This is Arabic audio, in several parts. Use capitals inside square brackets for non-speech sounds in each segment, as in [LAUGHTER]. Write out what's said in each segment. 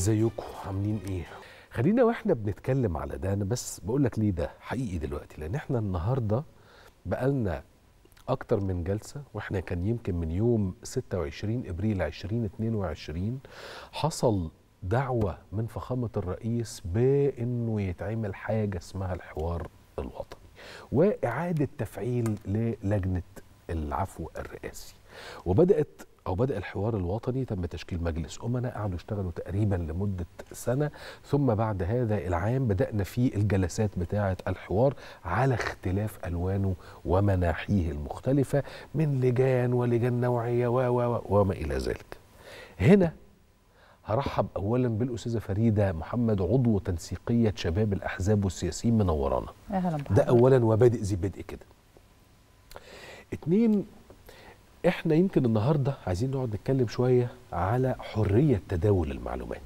ازيكم؟ عاملين إيه؟ خلينا وإحنا بنتكلم على ده أنا بس بقول لك ليه ده حقيقي دلوقتي لأن إحنا النهارده بقالنا أكتر من جلسة وإحنا كان يمكن من يوم 26 إبريل 2022 حصل دعوة من فخامة الرئيس بإنه يتعمل حاجة اسمها الحوار الوطني وإعادة تفعيل للجنة العفو الرئاسي. وبدأت أو بدا الحوار الوطني تم تشكيل مجلس أمناء قعدوا اشتغلوا تقريبا لمدة سنة ثم بعد هذا العام بدأنا في الجلسات بتاعة الحوار على اختلاف ألوانه ومناحيه المختلفة من لجان ولجان نوعية و و وما إلى ذلك. هنا هرحب اولا بالأستاذة فريدة محمد عضو تنسيقية شباب الأحزاب والسياسيين منورانا. أهلا ده اولا وبادئ ذي بدء كده. اتنين إحنا يمكن النهارده عايزين نقعد نتكلم شوية على حرية تداول المعلومات.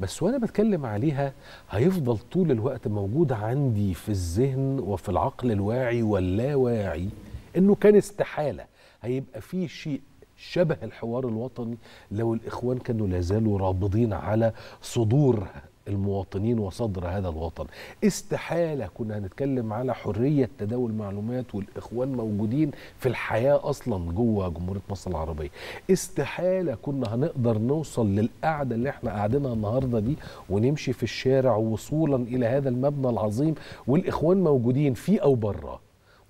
بس وأنا بتكلم عليها هيفضل طول الوقت موجود عندي في الذهن وفي العقل الواعي واللاواعي إنه كان استحالة. هيبقى في شيء شبه الحوار الوطني لو الإخوان كانوا لازالوا رابضين على صدور المواطنين وصدر هذا الوطن. استحالة كنا هنتكلم على حرية تداول المعلومات والإخوان موجودين في الحياة أصلا جوه جمهورية مصر العربية. استحالة كنا هنقدر نوصل للقعدة اللي إحنا قاعدينها النهاردة دي ونمشي في الشارع وصولا إلى هذا المبنى العظيم والإخوان موجودين فيه أو بره.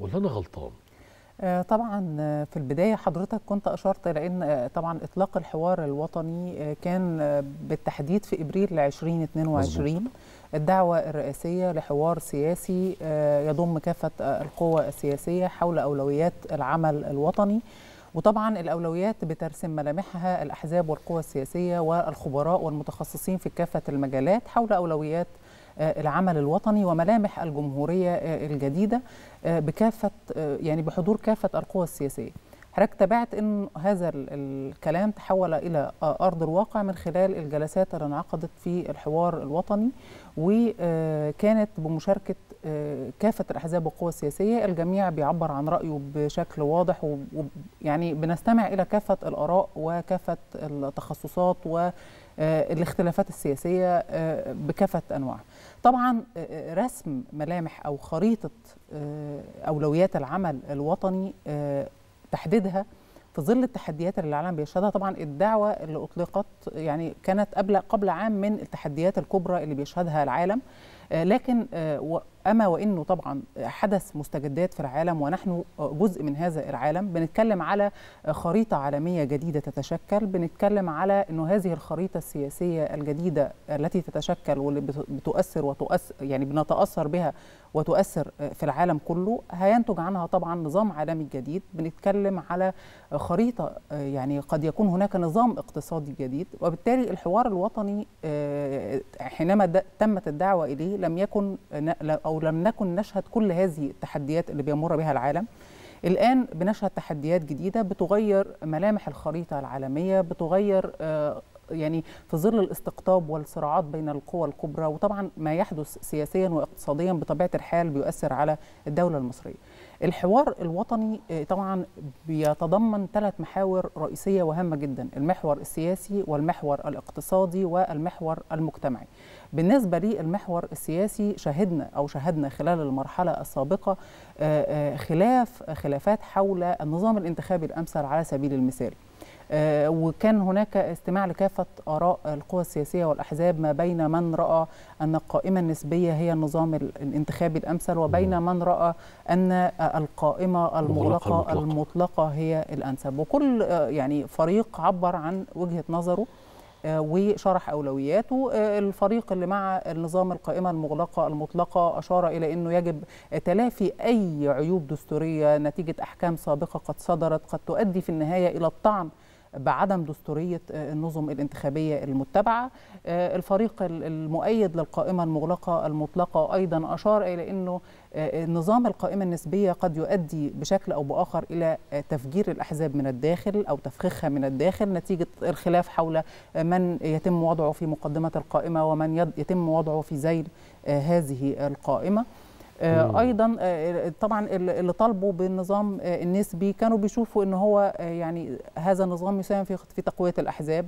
ولا أنا غلطان. طبعا في البداية حضرتك كنت أشرت إلى أن طبعا إطلاق الحوار الوطني كان بالتحديد في إبريل 2022 مزبوط. الدعوة الرئاسية لحوار سياسي يضم كافة القوى السياسية حول أولويات العمل الوطني وطبعا الأولويات بترسم ملامحها الأحزاب والقوى السياسية والخبراء والمتخصصين في كافة المجالات حول أولويات العمل الوطني وملامح الجمهورية الجديدة بكافة يعني بحضور كافة القوى السياسية. حضرتك تابعت أن هذا الكلام تحول إلى أرض الواقع من خلال الجلسات اللي انعقدت في الحوار الوطني وكانت بمشاركة كافة الأحزاب والقوى السياسية. الجميع بيعبر عن رأيه بشكل واضح ويعني بنستمع إلى كافة الآراء وكافة التخصصات والاختلافات السياسية بكافة أنواعها طبعا رسم ملامح أو خريطة أولويات العمل الوطني تحديدها في ظل التحديات اللي العالم بيشهدها. طبعا الدعوة اللي أطلقت يعني كانت قبل قبل عام من التحديات الكبرى اللي بيشهدها العالم. لكن أما وإنه طبعا حدث مستجدات في العالم ونحن جزء من هذا العالم بنتكلم على خريطة عالمية جديدة تتشكل بنتكلم على إنه هذه الخريطة السياسية الجديدة التي تتشكل واللي بتؤثر وتؤثر يعني بنتأثر بها وتؤثر في العالم كله هينتج عنها طبعا نظام عالمي جديد. بنتكلم على خريطة يعني قد يكون هناك نظام اقتصادي جديد وبالتالي الحوار الوطني حينما تمت الدعوة لم يكن أو لم نكن نشهد كل هذه التحديات اللي بيمر بها العالم الآن بنشهد تحديات جديدة بتغير ملامح الخريطة العالمية بتغير يعني في ظل الاستقطاب والصراعات بين القوى الكبرى وطبعا ما يحدث سياسيا واقتصاديا بطبيعة الحال بيؤثر على الدولة المصرية. الحوار الوطني طبعا بيتضمن ثلاث محاور رئيسية وهامة جدا، المحور السياسي والمحور الاقتصادي والمحور المجتمعي. بالنسبة للمحور السياسي شهدنا أو شهدنا خلال المرحلة السابقة خلاف خلافات حول النظام الانتخابي الأمثل على سبيل المثال. آه وكان هناك استماع لكافة آراء القوى السياسية والأحزاب ما بين من رأى أن القائمة النسبية هي النظام الانتخابي الأمثل وبين من رأى أن القائمة المغلقة المطلقة هي الأنسب. وكل آه يعني فريق عبر عن وجهة نظره وشرح أولوياته. الفريق اللي مع النظام القائمة المغلقة المطلقة أشار إلى إنه يجب تلافي أي عيوب دستورية. نتيجة أحكام سابقة قد صدرت قد تؤدي في النهاية إلى الطعن بعدم دستورية النظم الانتخابية المتبعة. الفريق المؤيد للقائمة المغلقة المطلقة أيضا أشار إلى أنه نظام القائمة النسبية قد يؤدي بشكل أو بآخر إلى تفجير الأحزاب من الداخل أو تفخيخها من الداخل نتيجة الخلاف حول من يتم وضعه في مقدمة القائمة ومن يتم وضعه في ذيل هذه القائمة. آه أيضا آه طبعا اللي طالبوا بالنظام آه النسبي كانوا بيشوفوا إن هو يعني هذا النظام يساهم في في تقوية الأحزاب.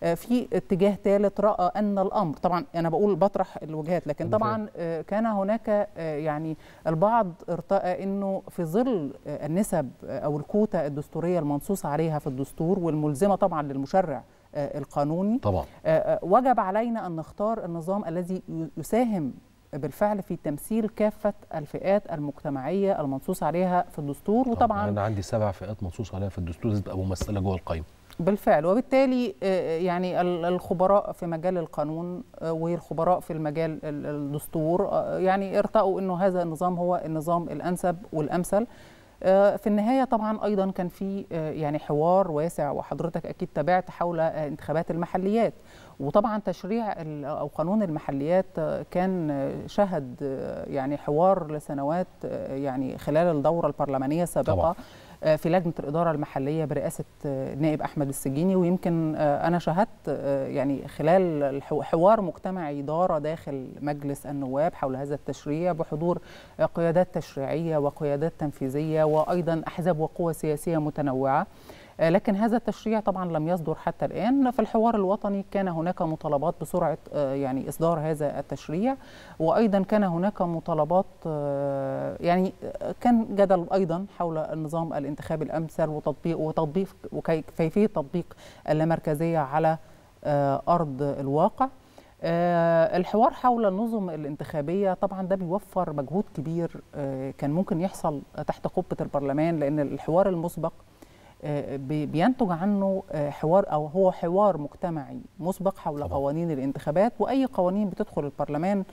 في اتجاه ثالث رأى أن الأمر طبعا أنا بقول بطرح الوجهات لكن طبعا كان هناك يعني البعض ارتأى إنه في ظل النسب أو الكوتا الدستورية المنصوص عليها في الدستور والملزمة طبعا للمشرع القانوني طبعا. وجب علينا أن نختار النظام الذي يساهم بالفعل في تمثيل كافة الفئات المجتمعية المنصوص عليها في الدستور وطبعا أنا عندي سبع فئات منصوص عليها في الدستور تبقى ممثلة جوه القائمة بالفعل. وبالتالي يعني الخبراء في مجال القانون والخبراء في المجال الدستور يعني ارتأوا إنه هذا النظام هو النظام الأنسب والأمثل. في النهاية طبعا أيضا كان في يعني حوار واسع وحضرتك أكيد تابعت حول انتخابات المحليات. وطبعا تشريع أو قانون المحليات كان شهد يعني حوار لسنوات يعني خلال الدورة البرلمانية السابقة طبعا. في لجنة الإدارة المحلية برئاسة النائب أحمد السجيني ويمكن أنا شاهدت يعني خلال حوار مجتمعي دار داخل مجلس النواب حول هذا التشريع بحضور قيادات تشريعية وقيادات تنفيذية وأيضا أحزاب وقوى سياسية متنوعة لكن هذا التشريع طبعا لم يصدر حتى الآن. في الحوار الوطني كان هناك مطالبات بسرعة يعني إصدار هذا التشريع. وأيضا كان هناك مطالبات يعني كان جدل أيضا حول النظام الانتخابي الأمثل وتطبيق وتطبيق وكيفيه تطبيق اللامركزية على أرض الواقع. الحوار حول النظم الانتخابية طبعا ده بيوفر مجهود كبير كان ممكن يحصل تحت قبة البرلمان لأن الحوار المسبق بينتج عنه حوار أو هو حوار مجتمعي مسبق حول طبعا. قوانين الانتخابات وأي قوانين بتدخل البرلمان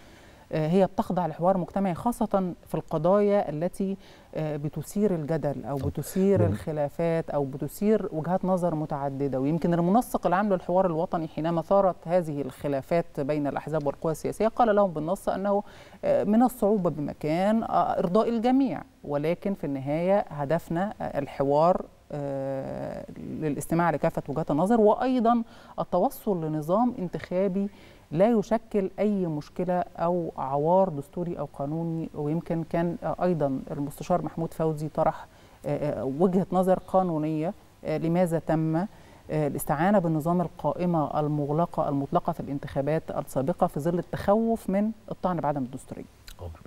هي بتخضع لحوار مجتمعي خاصة في القضايا التي بتثير الجدل أو بتثير الخلافات أو بتثير وجهات نظر متعددة. ويمكن المنسق العام للحوار الوطني حينما ثارت هذه الخلافات بين الأحزاب والقوى السياسية قال لهم بالنص أنه من الصعوبة بمكان إرضاء الجميع. ولكن في النهاية هدفنا الحوار للاستماع لكافة وجهات النظر وأيضا التوصل لنظام انتخابي لا يشكل أي مشكلة أو عوار دستوري أو قانوني ويمكن كان أيضا المستشار محمود فوزي طرح وجهة نظر قانونية لماذا تم الاستعانة بالنظام القائمة المغلقة المطلقة في الانتخابات السابقة في ظل التخوف من الطعن بعدم الدستورية؟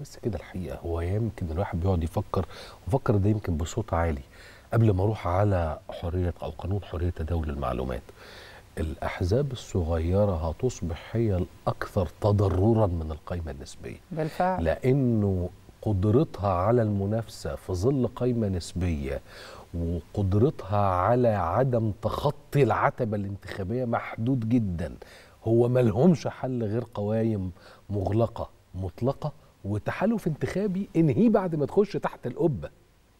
بس كده الحقيقة هو يمكن الواحد بيقعد يفكر وفكر ده يمكن بصوت عالي. قبل ما أروح على حرية أو قانون حرية تداول المعلومات الأحزاب الصغيرة هتصبح هي الأكثر تضررا من القائمه النسبية. بالفعل. لأنه قدرتها على المنافسة في ظل قائمه نسبية وقدرتها على عدم تخطي العتبة الانتخابية محدود جدا. هو ملهمش حل غير قوائم مغلقة مطلقة وتحالف انتخابي انهيه بعد ما تخش تحت القبة.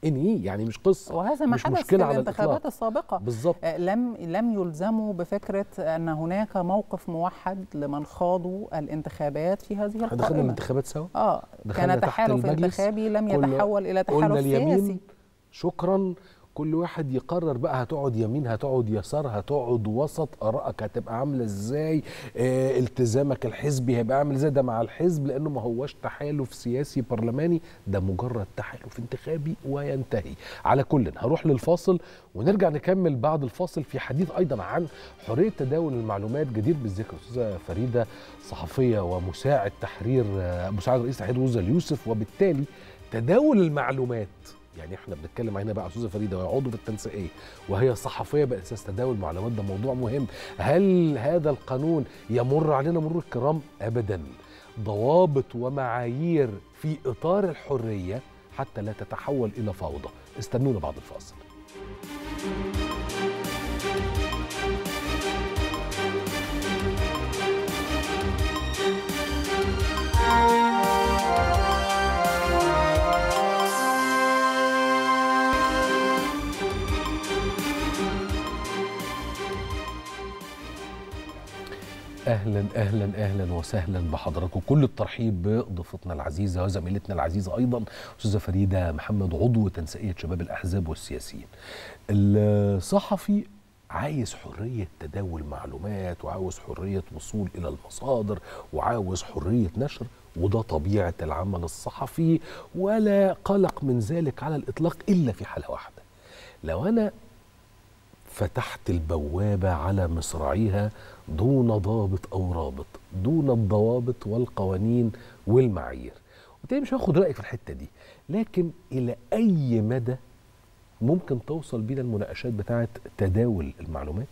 انهيه يعني مش قصة وهذا ما مش حدث مشكلة في الانتخابات. السابقة. بالظبط. آه، لم لم يلزموا بفكرة أن هناك موقف موحد لمن خاضوا الانتخابات في هذه إحنا دخلنا القائمة. الانتخابات سوا؟ آه كان تحالف انتخابي لم يتحول إلى تحالف سياسي. شكرا. كل واحد يقرر بقى هتقعد يمين هتقعد يسار هتقعد وسط آرائك هتبقى عاملة إزاي؟ آه التزامك الحزبي هيبقى عامل إزاي؟ ده مع الحزب لأنه ما هوش تحالف سياسي برلماني ده مجرد تحالف انتخابي وينتهي. على كل هروح للفاصل ونرجع نكمل بعد الفاصل في حديث أيضا عن حرية تداول المعلومات جدير بالذكر أستاذة فريدة صحفية ومساعد تحرير آه، مساعد رئيس تحرير وزة اليوسف وبالتالي تداول المعلومات يعني إحنا بنتكلم هنا بقى أستاذة فريدة وهي عضو في التنسيقية وهي صحفية بأساس تداول المعلومات ده موضوع مهم. هل هذا القانون يمر علينا مرور الكرام؟ ابدا. ضوابط ومعايير في إطار الحرية حتى لا تتحول إلى فوضى. استنونا بعد الفاصل. [LAUGHS] أهلا أهلا أهلا وسهلا بحضراتكم. كل الترحيب بضيفتنا العزيزة وزميلتنا العزيزة أيضا أستاذة فريدة محمد عضو تنسيقية شباب الأحزاب والسياسيين. الصحفي عايز حرية تداول معلومات وعاوز حرية وصول إلى المصادر وعاوز حرية نشر وده طبيعة العمل الصحفي ولا قلق من ذلك على الإطلاق إلا في حالة واحدة. لو أنا فتحت البوابة على مصراعيها دون ضابط أو رابط دون الضوابط والقوانين والمعايير. وبالتالي مش هاخد رأيك في الحتة دي لكن إلى أي مدى ممكن توصل بينا المناقشات بتاعة تداول المعلومات؟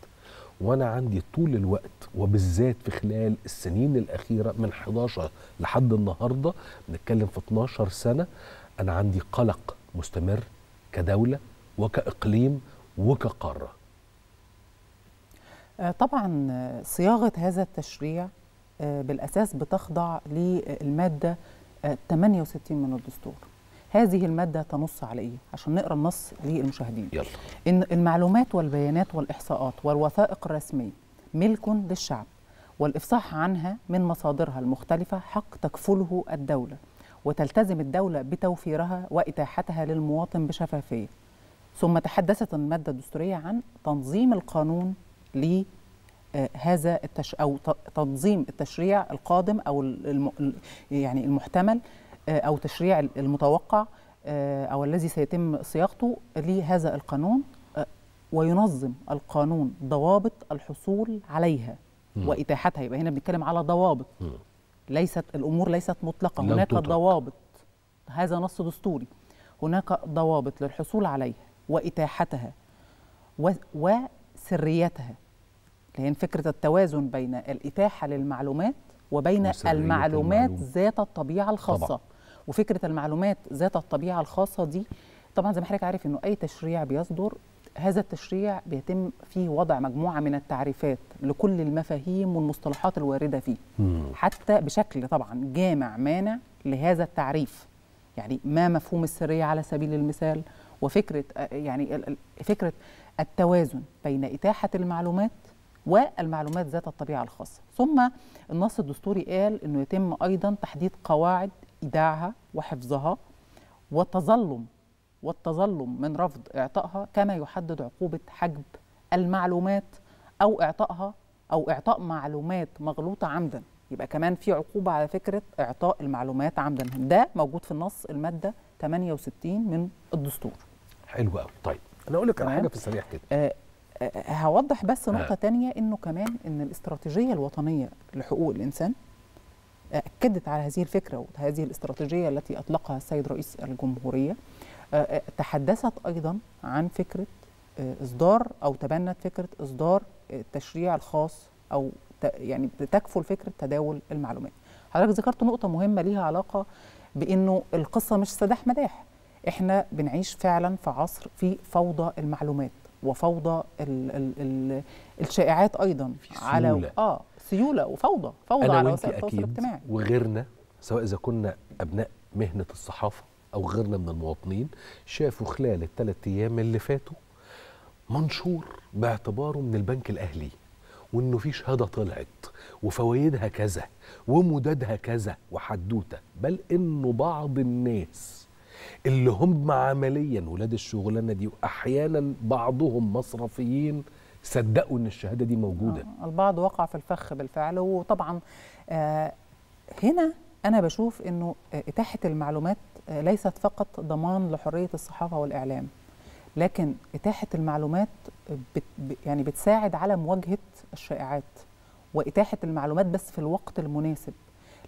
وأنا عندي طول الوقت وبالذات في خلال السنين الأخيرة من 11 لحد النهارده بنتكلم في 12 سنة أنا عندي قلق مستمر كدولة وكإقليم وكقارة. آه، طبعا آه، صياغة هذا التشريع آه، بالأساس بتخضع للمادة آه، 68 من الدستور. هذه المادة تنص على إيه عشان نقرأ النص للمشاهدين. يلا. إن المعلومات والبيانات والإحصاءات والوثائق الرسمية ملك للشعب والإفصاح عنها من مصادرها المختلفة حق تكفله الدولة وتلتزم الدولة بتوفيرها وإتاحتها للمواطن بشفافية. ثم تحدثت المادة الدستورية عن تنظيم القانون لهذا التش أو ت- تنظيم التشريع القادم أو الم... يعني المحتمل آه، أو تشريع المتوقع آه، أو الذي سيتم صياغته لهذا القانون آه، وينظم القانون ضوابط الحصول عليها مم. وإتاحتها يبقى هنا بنتكلم على ضوابط. ليست الأمور ليست مطلقة هناك تطلق. ضوابط هذا نص دستوري هناك ضوابط للحصول عليها وإتاحتها و- وسريتها لأن فكرة التوازن بين الإتاحة للمعلومات وبين المعلومات. ذات الطبيعة الخاصة طبعاً. وفكرة المعلومات ذات الطبيعة الخاصة دي طبعا زي ما حضرتك عارف إنه أي تشريع بيصدر هذا التشريع بيتم فيه وضع مجموعة من التعريفات لكل المفاهيم والمصطلحات الواردة فيه مم. حتى بشكل طبعا جامع مانع لهذا التعريف يعني ما مفهوم السرية على سبيل المثال وفكرة آه، يعني فكرة التوازن بين إتاحة المعلومات والمعلومات ذات الطبيعة الخاصة. ثم النص الدستوري قال إنه يتم أيضا تحديد قواعد إيداعها وحفظها والتظلم والتظلم من رفض إعطائها كما يحدد عقوبة حجب المعلومات أو إعطائها أو إعطاء معلومات مغلوطة عمدا. يبقى كمان في عقوبة على فكرة إعطاء المعلومات عمدا. ده موجود في النص المادة 68 من الدستور. حلو قوي طيب. أنا أقول لك على. حاجة في السريع كده آه، آه، هوضح بس نقطة آه. تانية إنه كمان إن الاستراتيجية الوطنية لحقوق الإنسان آه، أكدت على هذه الفكرة وهذه الاستراتيجية التي أطلقها السيد رئيس الجمهورية آه، آه، تحدثت أيضا عن فكرة آه، إصدار أو تبنت فكرة إصدار التشريع الخاص أو ت- يعني تكفل فكرة تداول المعلومات حضرتك ذكرت نقطة مهمة ليها علاقة بإنه القصة مش سداح مداح إحنا بنعيش فعلا في عصر في فوضى المعلومات وفوضى ال ال ال الشائعات أيضا في على سيولة. آه سيولة وفوضى فوضى أنا على وسائل التواصل الاجتماعي وغيرنا سواء إذا كنا أبناء مهنة الصحافة أو غيرنا من المواطنين شافوا خلال الثلاث أيام اللي فاتوا منشور باعتباره من البنك الأهلي وإنه في شهاده طلعت وفوائدها كذا ومدادها كذا وحدوتة بل إنه بعض الناس اللي هم عمليا ولاد الشغلانة دي واحيانا بعضهم مصرفيين صدقوا إن الشهادة دي موجودة. آه البعض وقع في الفخ بالفعل. وطبعا آه هنا أنا بشوف إنه آه، إتاحة المعلومات ليست فقط ضمان لحرية الصحافة والإعلام لكن إتاحة المعلومات بت يعني بتساعد على مواجهة الشائعات وإتاحة المعلومات بس في الوقت المناسب.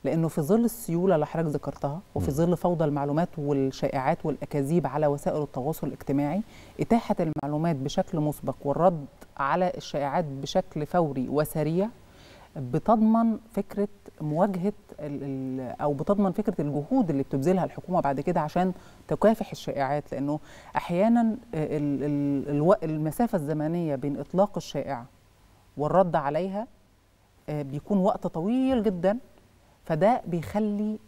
لأنه في ظل السيولة اللي حضرتك ذكرتها وفي. ظل فوضى المعلومات والشائعات والأكاذيب على وسائل التواصل الاجتماعي إتاحة المعلومات بشكل مسبق والرد على الشائعات بشكل فوري وسريع بتضمن فكرة مواجهة أو بتضمن فكرة الجهود اللي بتبذلها الحكومة بعد كده عشان تكافح الشائعات لأنه أحيانا المسافة الزمنية بين إطلاق الشائعه والرد عليها آه، بيكون وقت طويل جدا فده بيخلي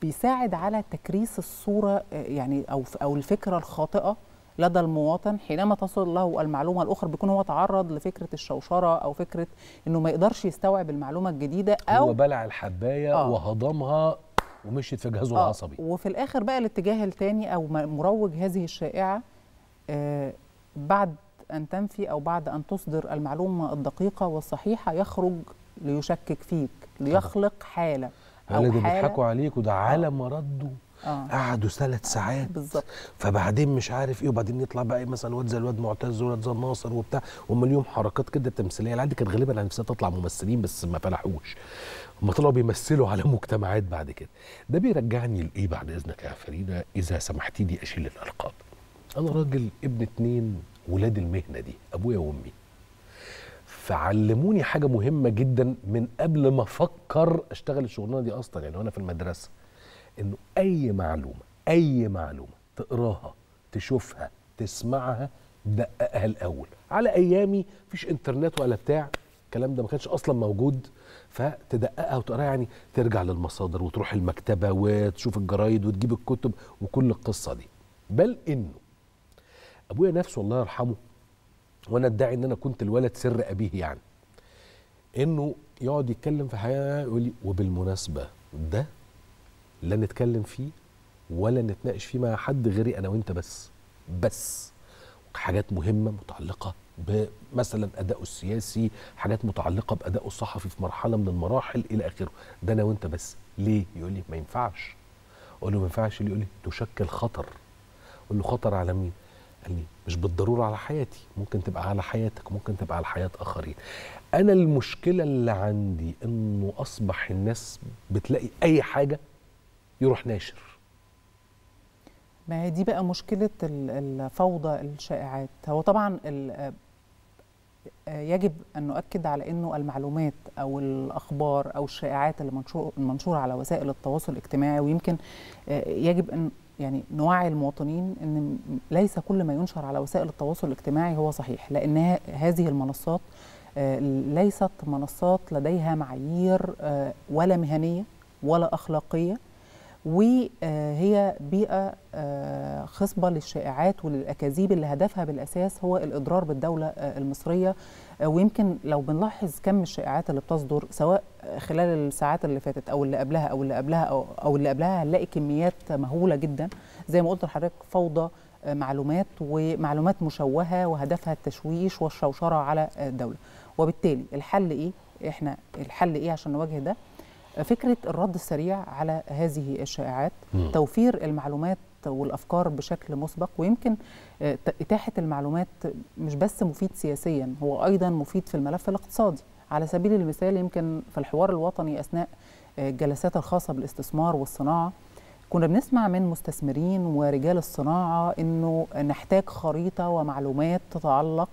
بيساعد على تكريس الصورة يعني أو أو الفكرة الخاطئة لدى المواطن حينما تصل له المعلومة الأخرى بيكون هو تعرض لفكرة الشوشرة أو فكرة إنه ما يقدرش يستوعب المعلومة الجديدة هو أو بلع الحباية آه. وهضمها ومشيت في جهازه آه، العصبي. وفي الآخر بقى الاتجاه الثاني م- مروج هذه الشائعة آه، بعد أن تنفي أو بعد أن تصدر المعلومة الدقيقة والصحيحة يخرج ليشكك فيك ليخلق حالة ده حالة- بيضحكوا عليك وده على ما ردوا آه. قعدوا ثلاث ساعات. بالظبط. فبعدين مش عارف إيه وبعدين يطلع بقى إيه مثلا واد زي الواد معتز وواد زي الناصر وبتاع هم ليهم حركات كده تمثيليه العيال دي كانت غالبا على نفسها تطلع ممثلين بس ما فلحوش. هم طلعوا بيمثلوا على مجتمعات بعد كده. ده بيرجعني لإيه بعد إذنك يا فريدة؟ إذا سمحتي لي أشيل الألقاب. أنا راجل ابن اتنين ولاد المهنة دي أبويا وأمي. فعلموني حاجة مهمة جدا من قبل ما أفكر أشتغل الشغلانة دي أصلا يعني وأنا في المدرسة. إنه أي معلومة أي معلومة تقراها تشوفها تسمعها دققها الأول. على أيامي مفيش إنترنت ولا بتاع الكلام ده ما كانش أصلا موجود. فتدققها وتقراها يعني ترجع للمصادر وتروح المكتبة وتشوف الجرايد وتجيب الكتب وكل القصة دي. بل إنه أبويا نفسه الله يرحمه وأنا ادعي ان أنا كنت الولد سر ابيه يعني. انه يقعد يتكلم في حاجة يقول لي وبالمناسبة ده لا نتكلم فيه ولا نتناقش فيه مع حد غيري أنا وأنت بس بس. حاجات مهمة متعلقة بمثلا أداؤه السياسي حاجات متعلقة بادائه الصحفي في مرحلة من المراحل إلى آخره. ده أنا وأنت بس. ليه؟ يقول لي ما ينفعش. أقول له ما ينفعش؟ يقول لي تشكل خطر. أقول له خطر على مين؟ قال لي مش بالضرورة على حياتي ممكن تبقى على حياتك ممكن تبقى على حياة آخرين. أنا المشكلة اللي عندي إنه أصبح الناس بتلاقي أي حاجة يروح ناشر. ما هي دي بقى مشكلة ال- الفوضى الشائعات. هو طبعا آه، يجب أن نؤكد على أنه المعلومات أو الأخبار أو الشائعات اللي منشور- المنشورة على وسائل التواصل الاجتماعي ويمكن آه، يجب أن يعني نوعي المواطنين م- ليس كل ما ينشر على وسائل التواصل الاجتماعي هو صحيح لأن هذه المنصات آه، ليست منصات لديها معايير آه، ولا مهنية ولا أخلاقية. وهي بيئة آه، خصبة للشائعات وللأكاذيب اللي هدفها بالأساس هو الإضرار بالدولة آه، المصرية آه، ويمكن لو بنلاحظ كم الشائعات اللي بتصدر سواء خلال الساعات اللي فاتت أو اللي قبلها أو اللي قبلها أو, اللي قبلها هنلاقي كميات مهولة جدا زي ما قلت لحضرتك فوضى معلومات ومعلومات مشوهة وهدفها التشويش والشوشرة على الدولة وبالتالي الحل إيه؟ إحنا الحل إيه عشان نواجه ده؟ فكرة الرد السريع على هذه الشائعات مم. توفير المعلومات والأفكار بشكل مسبق ويمكن آه، إتاحة المعلومات مش بس مفيد سياسيا هو أيضا مفيد في الملف الاقتصادي على سبيل المثال يمكن في الحوار الوطني أثناء آه، الجلسات الخاصة بالاستثمار والصناعة كنا بنسمع من مستثمرين ورجال الصناعة أنه نحتاج خريطة ومعلومات تتعلق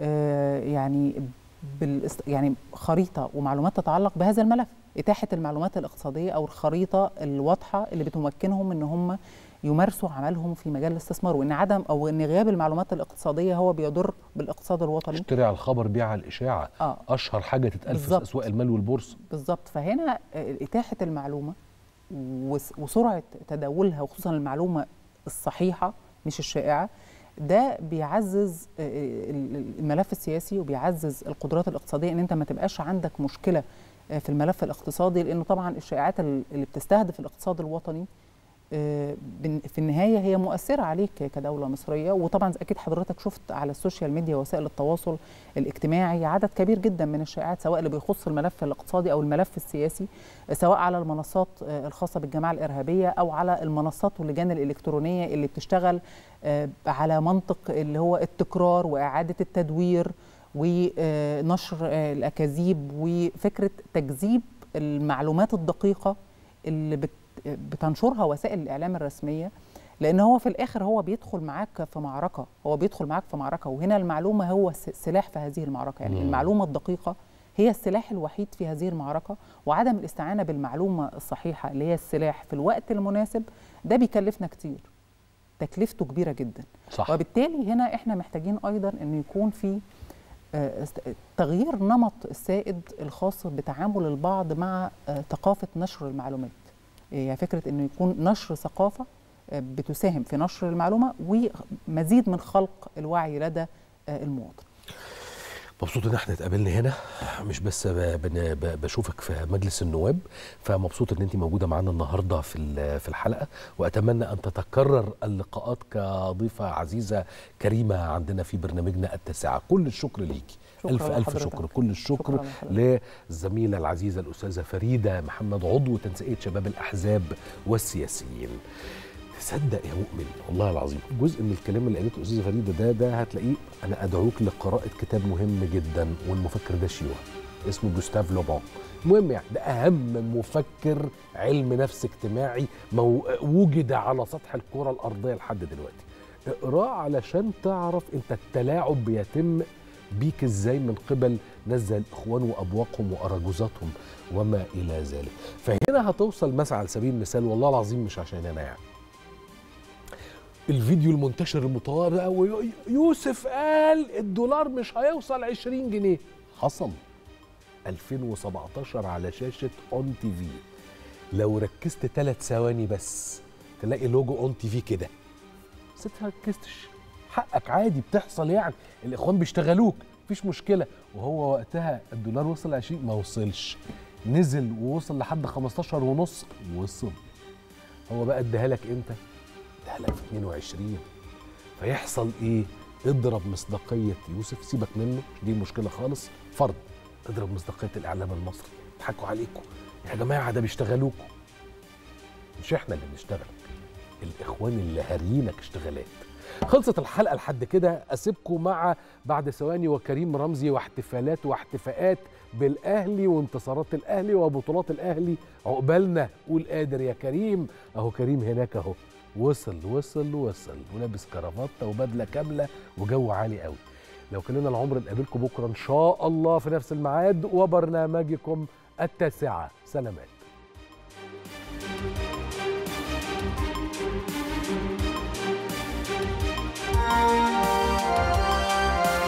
آه، يعني. يعني خريطة ومعلومات تتعلق بهذا الملف إتاحة المعلومات الاقتصادية أو الخريطة الواضحة اللي بتمكنهم إن هم يمارسوا عملهم في مجال الاستثمار وإن عدم أو إن غياب المعلومات الاقتصادية هو بيضر بالاقتصاد الوطني. اشتري على الخبر بيع على الإشاعة. آه. أشهر حاجة تتقال في. أسواق المال والبورصة. بالظبط. فهنا آه، إتاحة المعلومة وس- وسرعة تداولها وخصوصا المعلومة الصحيحة مش الشائعة ده بيعزز آه، ال- الملف السياسي وبيعزز القدرات الاقتصادية إن أنت ما تبقاش عندك مشكلة آه، في الملف الاقتصادي لأنه طبعا الشائعات ال- اللي بتستهدف الاقتصاد الوطني آه، في النهاية هي مؤثرة عليك كدولة مصرية. وطبعا أكيد حضرتك شفت على ال social media وسائل التواصل الاجتماعي عدد كبير جدا من الشائعات سواء اللي بيخص الملف الاقتصادي أو الملف السياسي آه، سواء على المنصات آه، الخاصة بالجماعه الإرهابية أو على المنصات واللجان الإلكترونية اللي بتشتغل على منطق اللي هو التكرار وإعادة التدوير ونشر الأكاذيب وفكرة تكذيب المعلومات الدقيقة اللي بت بتنشرها وسائل الإعلام الرسمية لأن هو في الآخر هو بيدخل معاك في معركة هو بيدخل معاك في معركة وهنا المعلومة هو سلاح في هذه المعركة. يعني مم. المعلومة الدقيقة هي السلاح الوحيد في هذه المعركة وعدم الاستعانة بالمعلومة الصحيحة اللي هي السلاح في الوقت المناسب ده بيكلفنا كتير. تكلفته كبيرة جدا. صح. وبالتالي هنا إحنا محتاجين أيضا انه يكون في تغيير نمط السائد الخاص بتعامل البعض مع آه، ثقافة نشر المعلومات. يعني فكرة إنه يكون نشر ثقافة آه، بتساهم في نشر المعلومة ومزيد من خلق الوعي لدى آه، المواطن. مبسوط ان إحنا اتقابلنا هنا. مش بس بشوفك في مجلس النواب فمبسوط ان انت موجودة معانا النهارده في في الحلقة وأتمنى أن تتكرر اللقاءات كضيفة عزيزة كريمة عندنا في برنامجنا التاسعة. كل الشكر ليكي الف ألف. شكر. كل الشكر. للزميله العزيزة الأستاذة فريدة محمد عضو تنسيقية شباب الأحزاب والسياسيين. تصدق يا مؤمن. والله العظيم. جزء من الكلام اللي قالته الأستاذة فريدة ده ده هتلاقيه أنا أدعوك لقراءة كتاب مهم جدا والمفكر ده شيوعي اسمه جوستاف لوبون المهم يعني ده أهم مفكر علم نفس اجتماعي مو وجد على سطح الكرة الأرضية لحد دلوقتي. اقراه علشان تعرف أنت التلاعب بيتم بيك إزاي من قبل ناس زي الاخوان وأبواقهم وأراجوزاتهم وما إلى ذلك. فهنا هتوصل مثلا على سبيل المثال والله العظيم مش عشان أنا يعني. الفيديو المنتشر المتوارى ويوسف قال الدولار مش هيوصل 20 جنيه. حصل 2017 على شاشة ON TV لو ركزت ثلاث ثواني بس تلاقي logo ON TV كده. بس انت ما ركزتش. حقك عادي بتحصل يعني. الإخوان بيشتغلوك مفيش مشكلة. وهو وقتها الدولار وصل 20 ما وصلش. نزل ووصل لحد 15 ونص وصل. هو بقى اداها لك إمتى؟ لك في 22 فيحصل إيه؟ اضرب مصداقية يوسف سيبك منه دي المشكلة خالص. فرض اضرب مصداقية الإعلام المصري. يضحكوا عليكم. يا جماعة ده بيشتغلوكوا. مش إحنا اللي بنشتغل الإخوان اللي هاريينك اشتغالات خلصت الحلقة لحد كده. أسيبكم مع بعد ثواني وكريم رمزي واحتفالات واحتفاءات بالأهلي وانتصارات الأهلي وبطولات الأهلي. عقبالنا. قول قادر يا كريم. أهو كريم هناك أهو. وصل وصل وصل. ولابس كرافته وبدلة كاملة وجو عالي قوي. لو كان لنا العمر نقابلكم بكرة إن شاء الله في نفس الميعاد وبرنامجكم التاسعة. سلامات.